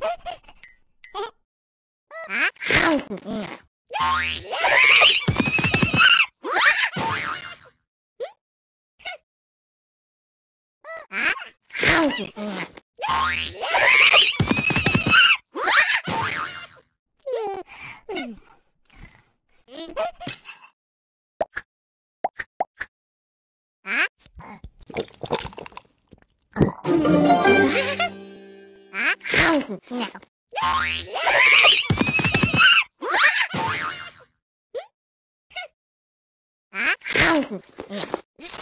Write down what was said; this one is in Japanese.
あ Now. Now.